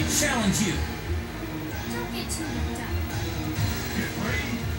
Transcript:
I challenge you. Don't get too hooked up. Get ready.